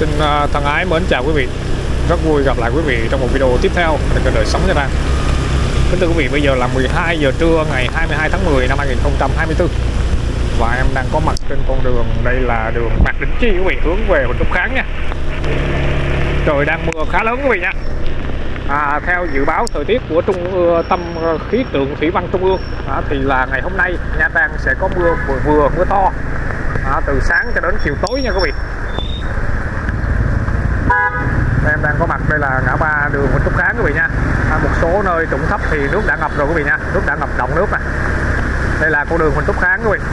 xin à, thân ái mến chào quý vị. Rất vui gặp lại quý vị trong một video tiếp theo về đời sống Nha Trang. Kính thưa quý vị, bây giờ là 12 giờ trưa ngày 22 tháng 10 năm 2024 Và em đang có mặt trên con đường, đây là đường Mạc Đỉnh Chi quý vị, hướng về Huỳnh Thúc Kháng nha. Trời đang mưa khá lớn quý vị nha. À, Theo dự báo thời tiết của Trung Tâm ờ, Khí tượng Thủy văn Trung ương à, Thì là ngày hôm nay Nha Trang sẽ có mưa vừa vừa mưa to à, Từ sáng cho đến chiều tối nha quý vị em đang có mặt đây là ngã ba đường Huỳnh Thúc Kháng quý vị nha. À, một số nơi trũng thấp thì nước đã ngập rồi quý vị nha. Nước đã ngập động nước này đây là con đường Huỳnh Thúc Kháng quý vị.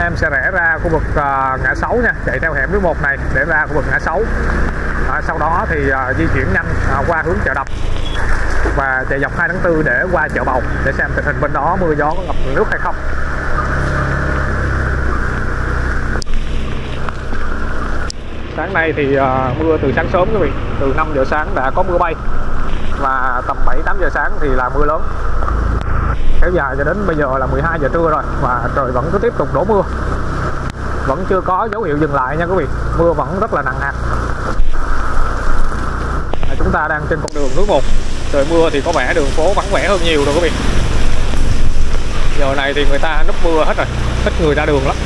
Em sẽ rẽ ra khu vực uh, ngã 6 nha. Chạy theo hẻm thứ một này để ra khu vực ngã 6 à, sau đó thì uh, di chuyển nhanh uh, qua hướng chợ đập. Và chạy dọc 2 tháng 4 để qua chợ bầu để xem tình hình bên đó mưa gió có ngập nước hay không. Sáng nay thì uh, mưa từ sáng sớm quý vị từ 5 giờ sáng đã có mưa bay và tầm 7 8 giờ sáng thì là mưa lớn. Kéo dài cho đến bây giờ là 12 giờ trưa rồi và trời vẫn cứ tiếp tục đổ mưa. Vẫn chưa có dấu hiệu dừng lại nha quý vị mưa vẫn rất là nặng hạt. Chúng ta đang trên con đường núi một. Trời mưa thì có vẻ đường phố vắng vẻ hơn nhiều rồi quý vị. Giờ này thì người ta núp mưa hết rồi ít người ra đường lắm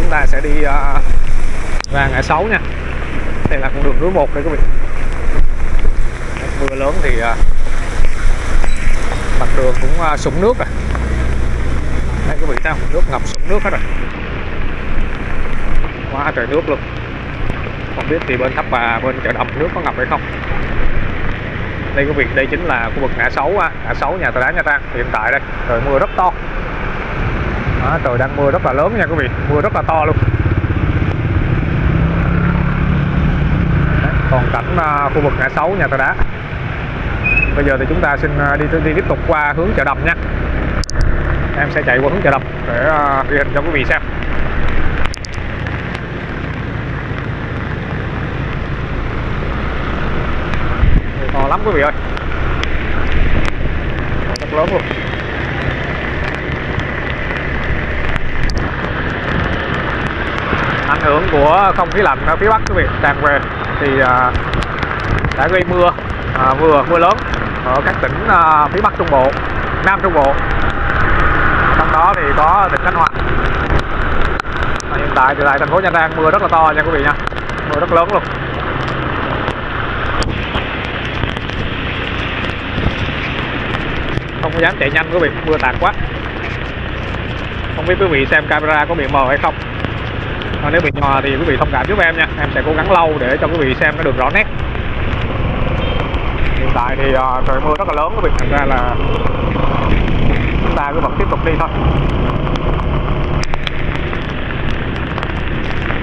chúng ta sẽ đi uh, ra ngã 6 nha. Đây là con đường núi một đây quý vị mưa lớn thì uh, mặt đường cũng ờ, uh, sũng nước rồi. Đây quý vị thấy không? Nước ngập sũng nước hết rồi. Quá trời nước luôn. Không biết thì bên thấp và bên chợ đầm nước có ngập hay không. Đây quý vị đây chính là khu vực ngã 6 ngã 6 nhà tòa đá Nha Trang. Hiện tại đây trời mưa rất to đó, trời đang mưa rất là lớn nha quý vị. Mưa rất là to luôn. Đấy, còn cảnh uh, khu vực ngã sáu nhà tôi đá. Bây giờ thì chúng ta xin uh, đi, đi tiếp tục qua hướng chợ đầm nha. Em sẽ chạy qua hướng chợ đầm để uh, ghi hình cho quý vị xem. To lắm quý vị ơi. Rất lớn luôn. Ảnh hưởng của không khí lạnh ở phía bắc quý vị. Tràn về thì à, đã gây mưa à, vừa mưa lớn ở các tỉnh à, phía bắc trung bộ nam trung bộ. Trong đó thì có tỉnh khánh hòa. Và hiện tại thì tại thành phố nha trang mưa rất là to nha quý vị nha. Mưa rất lớn luôn. Không dám chạy nhanh quý vị mưa tạt quá. Không biết quý vị xem camera có bị mờ hay không nếu bị nhòa thì quý vị thông cảm giúp em nha. Em sẽ cố gắng lâu để cho quý vị xem nó được rõ nét. Hiện tại thì uh, trời mưa rất là lớn quý vị. Thành ra là chúng ta cứ vẫn tiếp tục đi thôi.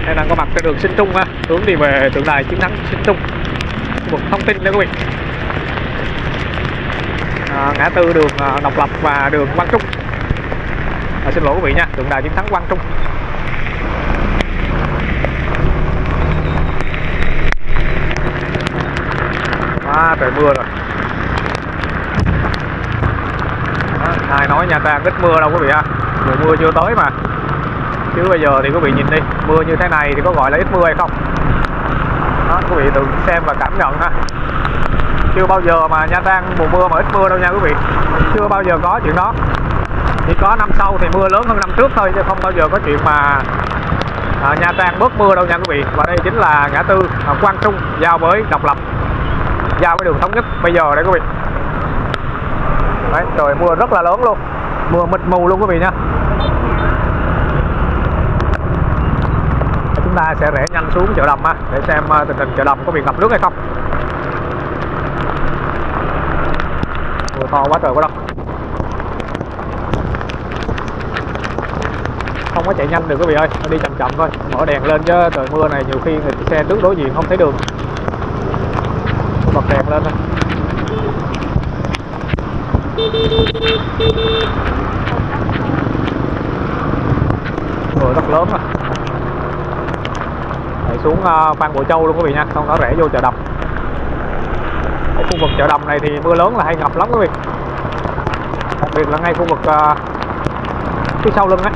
Em đang có mặt trên đường Sinh Trung ha. Hướng đi về tượng đài chiến thắng Sinh Trung. Một thông tin đấy quý vị. À, ngã tư đường ờ, Độc Lập và đường Quang Trung. À, xin lỗi quý vị nha tượng đài chiến thắng Quang Trung à, trời mưa rồi. Đó, ai nói Nha Trang ít mưa đâu quý vị ha. Mùa mưa chưa tới mà. Chứ bây giờ thì quý vị nhìn đi mưa như thế này thì có gọi là ít mưa hay không? Đó, quý vị tự xem và cảm nhận ha. Chưa bao giờ mà Nha Trang mùa mưa mà ít mưa đâu nha quý vị. Chưa bao giờ có chuyện đó. Chỉ có năm sau thì mưa lớn hơn năm trước thôi chứ không bao giờ có chuyện mà à, Nha Trang bớt mưa đâu nha quý vị. Và đây chính là ngã tư à, Quang Trung giao với Độc Lập giao với đường thống nhất. Bây giờ đấy quý vị. Đấy, trời mưa rất là lớn luôn. Mưa mịt mù luôn quý vị nha chúng ta sẽ rẽ nhanh xuống chợ đầm ha để xem à, tình hình chợ đầm có bị ngập nước hay không. Mưa to quá trời quá đông, không có chạy nhanh được quý vị ơi đi chậm chậm thôi. Mở đèn lên chứ trời mưa này nhiều khi người xe trước đối diện không thấy đường kẹt lên thôi mưa rất lớn à. rồi Đẩy xuống ờ, Phan bộ Châu luôn quý vị nha. Không nó rẽ vô chợ đầm. Ở khu vực chợ đầm này thì mưa lớn là hay ngập lắm quý vị. Đặc biệt là ngay khu vực uh, phía sau lưng ấy.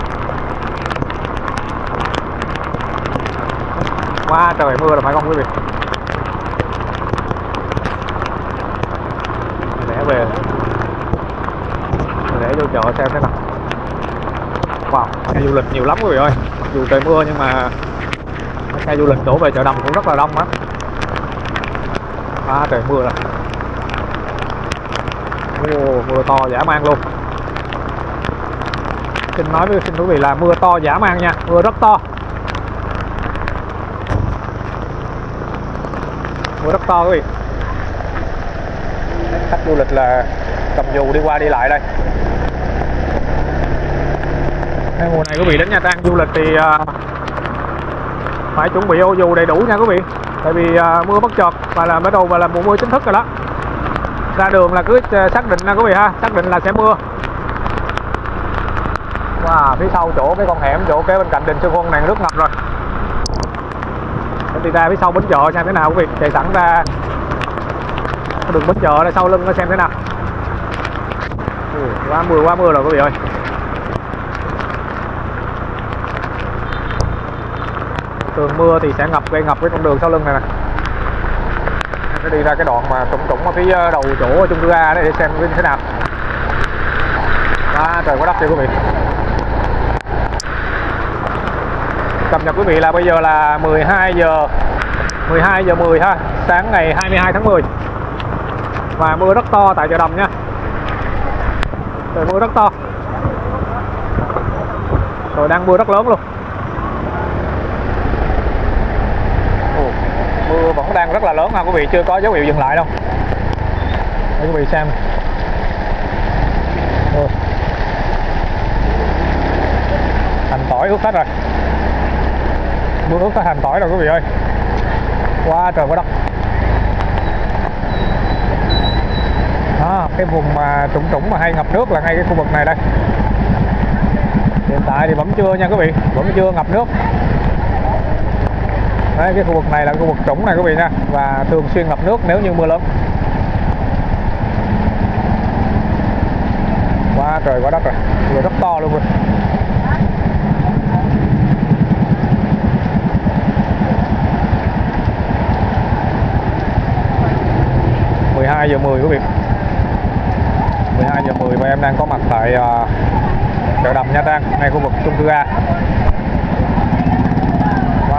Quá trời mưa rồi phải không quý vị để về chợ xem thế nào. Wow xe du lịch nhiều lắm quý vị ơi. Mặc dù trời mưa nhưng mà xe du lịch đổ về chợ đầm cũng rất là đông á. À, trời mưa rồi Ồ, mưa to dã man luôn. Xin nói với xin quý vị là mưa to dã man nha mưa rất to. Mưa rất to quý vị. Khách du lịch là cầm dù đi qua đi lại đây. Đây, mùa này quý vị đến Nha Trang du lịch thì uh, phải chuẩn bị ô dù đầy đủ nha quý vị. Tại vì uh, mưa bất chợt và là bắt đầu và là mùa mưa chính thức rồi đó. Ra đường là cứ à, xác định nha quý vị ha xác định là sẽ mưa. Wow phía sau chỗ cái con hẻm chỗ kế bên cạnh đình sư quân này nước ngập rồi. Đi ra phía sau bến chợ xem thế nào quý vị. Chạy sẵn ra đường bến chợ đây sau lưng nó xem thế nào. Ừ, quá mưa quá mưa rồi quý vị ơi. Thường mưa thì sẽ ngập gây ngập cái con đường sau lưng này nè. Nó đi ra cái đoạn mà trũng trũng ở phía ờ, đầu chỗ chung cư A đấy để xem cái thế nào. À, trời quá đất kìa quý vị. Cập nhật quý vị là bây giờ là 12 giờ 12 giờ 10 ha sáng ngày 22 tháng 10 và mưa rất to tại chợ đầm nha. Trời mưa rất to. Rồi đang mưa rất lớn luôn Ồ, đang rất là lớn ha quý vị chưa có dấu hiệu dừng lại đâu. Để quý vị xem. Hành tỏi ướt hết rồi. Mưa ướt hết hành tỏi rồi quý vị ơi. Quá trời quá đất. Đó, cái vùng mà trũng trũng mà hay ngập nước là ngay cái khu vực này đây. Hiện tại thì vẫn chưa nha quý vị. Vẫn chưa ngập nước. Đấy, cái khu vực này là khu vực trũng này quý vị nha. Và thường xuyên ngập nước nếu như mưa lớn. Quá trời quá đất rồi. Mưa rất to luôn rồi. 12 giờ 10 quý vị. 12 giờ 10 và em đang có mặt tại uh, chợ đầm Nha Trang ngay khu vực chung cư A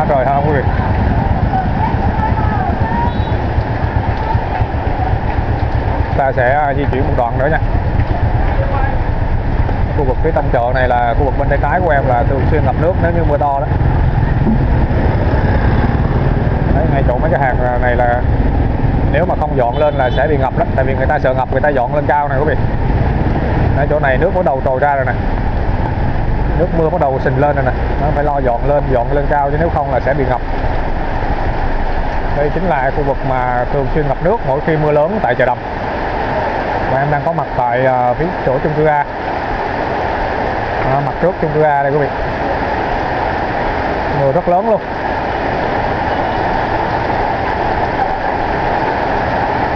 quá trời ha quý vị ta sẽ à, di chuyển một đoạn nữa nha. Khu vực phía tân chợ này là khu vực bên tay trái của em là thường xuyên ngập nước nếu như mưa to đó. Đấy, ngay chỗ mấy cái hàng này là nếu mà không dọn lên là sẽ bị ngập đó tại vì người ta sợ ngập người ta dọn lên cao này quý vị. Ở chỗ này nước bắt đầu trồi ra rồi nè nước mưa bắt đầu sình lên rồi nè. Nó phải lo dọn lên dọn lên cao chứ nếu không là sẽ bị ngập. Đây chính là khu vực mà thường xuyên ngập nước mỗi khi mưa lớn tại chợ đầm. Và em đang có mặt tại uh, phía chỗ chung cư A. À, mặt trước chung cư A đây quý vị. Mưa rất lớn luôn.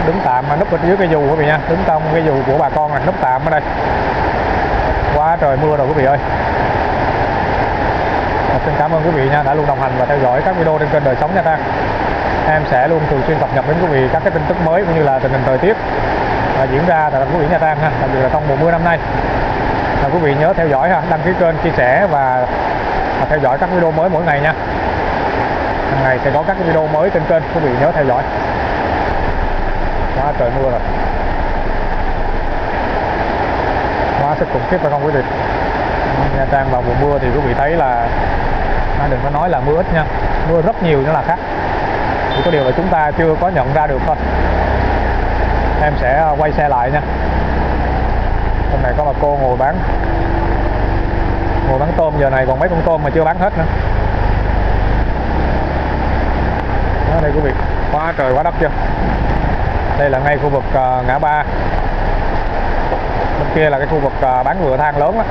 Đứng tạm mà núp bên dưới cây dù quý vị nha. Đứng trong cây dù của bà con này núp tạm ở đây. Quá trời mưa rồi quý vị ơi xin cảm ơn quý vị nha đã luôn đồng hành và theo dõi các video trên kênh đời sống nha trang. Em sẽ luôn thường xuyên cập nhật đến quý vị các cái tin tức mới cũng như là tình hình thời tiết và diễn ra tại thành phố Biển Nha Trang ha đặc biệt là trong mùa mưa năm nay. Và quý vị nhớ theo dõi ha đăng ký kênh chia sẻ và, và theo dõi các video mới mỗi ngày nha. Hàng ngày sẽ có các video mới trên kênh quý vị nhớ theo dõi. Quá trời mưa rồi. Quá sức khủng khiếp phải không quý vị? Nha Trang vào mùa mưa thì quý vị thấy là à, đừng có nói là mưa ít nha. Mưa rất nhiều nữa là khác. Chỉ có điều là chúng ta chưa có nhận ra được thôi. Em sẽ à, quay xe lại nha. Hôm nay có bà cô ngồi bán. Ngồi bán tôm giờ này còn mấy con tôm mà chưa bán hết nữa. Đó đây quý vị. Quá trời quá đất chưa? Đây là ngay khu vực uh, ngã ba. Bên kia là cái khu vực uh, bán vựa than lớn đó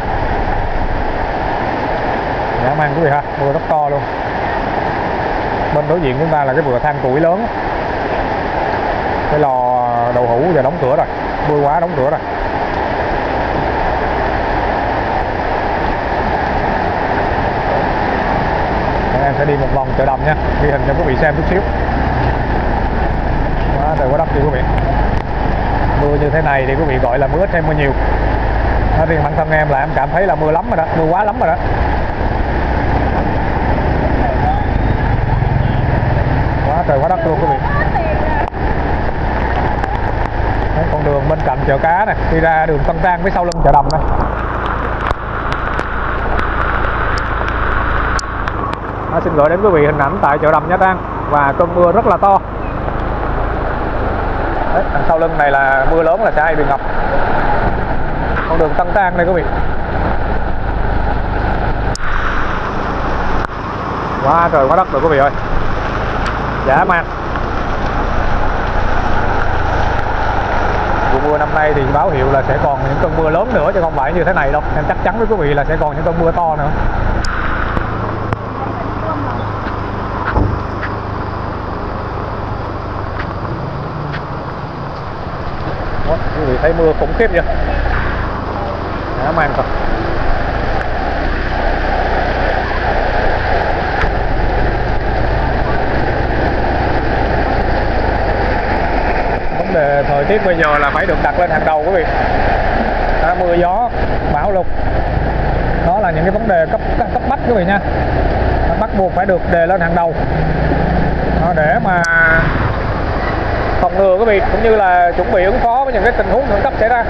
dã man quý vị ha mưa rất to luôn. Bên đối diện chúng ta là cái vựa than củi lớn. Cái lò đầu hũ giờ đóng cửa rồi mưa quá đóng cửa rồi. Em sẽ đi một vòng chợ đầm nha, ghi hình cho quý vị xem chút xíu. Quá trời quá đất đi quý vị. Mưa như thế này thì quý vị gọi là mưa ít hay mưa nhiều riêng bản thân em là em cảm thấy là mưa lắm rồi đó, mưa quá lắm rồi đó. Chợ cá này đi ra đường Tân Trang với sau lưng chợ đầm này. À, xin gửi đến quý vị hình ảnh tại chợ đầm Nha Trang. Và cơn mưa rất là to. Đấy, đằng sau lưng này là mưa lớn là sẽ hay bị ngập. Con đường Tân Trang đây quý vị. Quá trời quá đất rồi quý vị ơi. Dã man mưa năm nay thì báo hiệu là sẽ còn những cơn mưa lớn nữa chứ không phải như thế này đâu. Em chắc chắn với quý vị là sẽ còn những cơn mưa to nữa. Đó, quý vị thấy mưa khủng khiếp chưa? Dã mang thật vấn đề thời tiết bây giờ là phải được đặt lên hàng đầu quý vị. À, mưa gió bão lụt. Đó là những cái vấn đề cấp cấp, cấp bách quý vị nha. Bắt buộc phải được đề lên hàng đầu. Đó, để mà phòng ngừa quý vị cũng như là chuẩn bị ứng phó với những cái tình huống khẩn cấp xảy ra.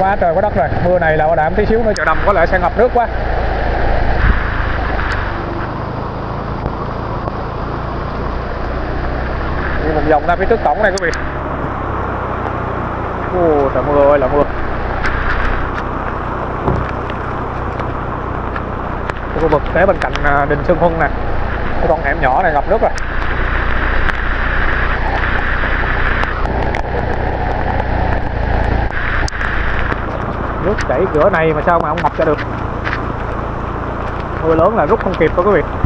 Quá trời quá đất rồi. Mưa này là bảo đảm tí xíu nữa chợ đầm có lẽ sẽ ngập nước quá. Đi vòng ra phía trước cổng này, quý vị. Ô trời mưa ơi, là mưa Cái khu vực kế bên cạnh à, đình Sương Huân nè cái con hẻm nhỏ này ngập nước rồi. Nước chảy cửa này mà sao mà không ngập cho được? Mưa lớn là rút không kịp đó, quý vị.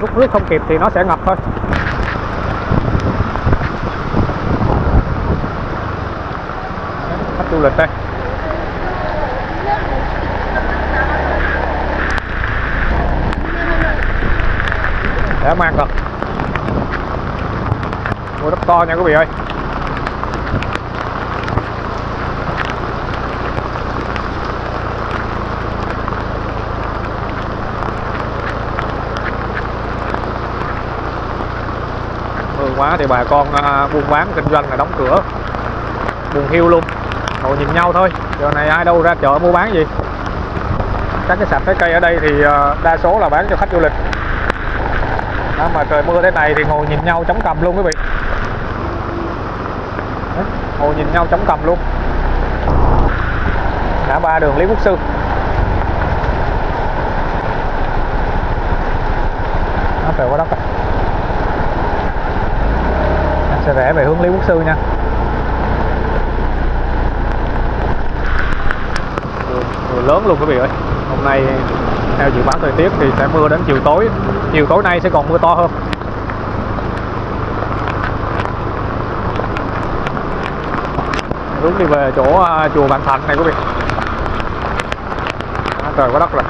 Rút nước không kịp thì nó sẽ ngập thôi. Khách du lịch đây. Đã mang rồi. Mua đất to nha quý vị ơi. Mưa quá thì bà con à, buôn bán kinh doanh là đóng cửa. Buồn hiu luôn. Ngồi nhìn nhau thôi. Giờ này ai đâu ra chợ mua bán gì. Các cái sạp trái cây ở đây thì à, đa số là bán cho khách du lịch. Đó, mà trời mưa thế này thì ngồi nhìn nhau chống cầm luôn quý vị. Ngồi nhìn nhau chống cầm luôn. Ngã ba đường Lý Quốc Sư. Nó trời quá đất rồi Em sẽ rẽ về hướng Lý Quốc Sư nha. Mưa, mưa lớn luôn quý vị ơi. Hôm nay theo dự báo thời tiết thì sẽ mưa đến chiều tối. Chiều tối nay sẽ còn mưa to hơn. Hướng đi về chỗ à, chùa Vạn Thành này quý vị. À, trời quá đất rồi.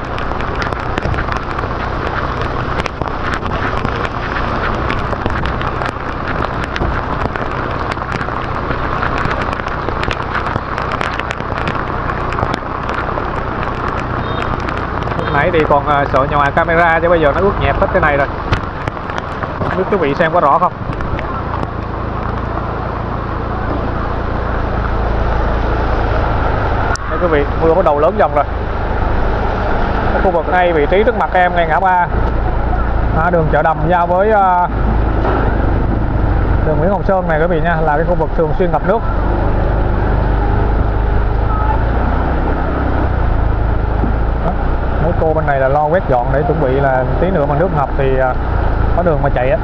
Nãy thì còn à, sợ nhòa camera chứ bây giờ nó ướt nhẹp hết cái này rồi. Không biết quý vị xem có rõ không? Đây quý vị mưa bắt đầu lớn dần rồi. Cái khu vực này vị trí trước mặt em ngay ngã ba. À, đường chợ đầm giao với uh, đường Nguyễn Hồng Sơn này quý vị nha là cái khu vực thường xuyên ngập nước Đó, mấy cô bên này là lo quét dọn để chuẩn bị là tí nữa mà nước ngập thì à, có đường mà chạy á.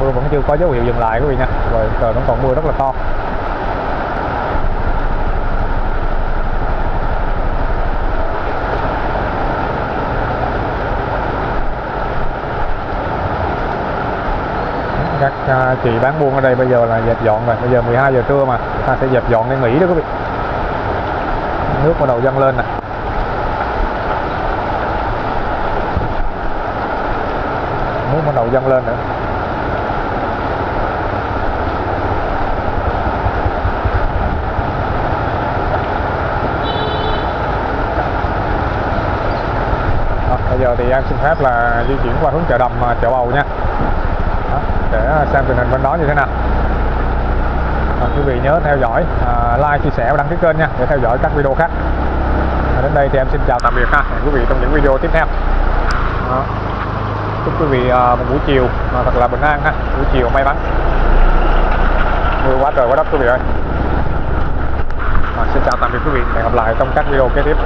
Mưa vẫn chưa có dấu hiệu dừng lại quý vị nha. Rồi, trời vẫn còn mưa rất là to các à, chị bán buôn ở đây bây giờ là dẹp dọn rồi. Bây giờ 12 giờ trưa mà ta sẽ dẹp dọn để nghỉ đó quý vị. Nước bắt đầu dâng lên nè. Nước bắt đầu dâng lên nữa. Đó, bây giờ thì em xin phép là di chuyển qua hướng chợ đầm à, chợ bầu nha để xem tình hình bên đó như thế nào. À, quý vị nhớ theo dõi à, like chia sẻ và đăng ký kênh nha để theo dõi các video khác. À, đến đây thì em xin chào tạm biệt ha. Hẹn quý vị trong những video tiếp theo. À, chúc quý vị à, một buổi chiều à, thật là bình an ha. Buổi chiều may mắn. Mưa quá trời quá đất quý vị ơi. À, xin chào tạm biệt quý vị. Hẹn gặp lại trong các video kế tiếp.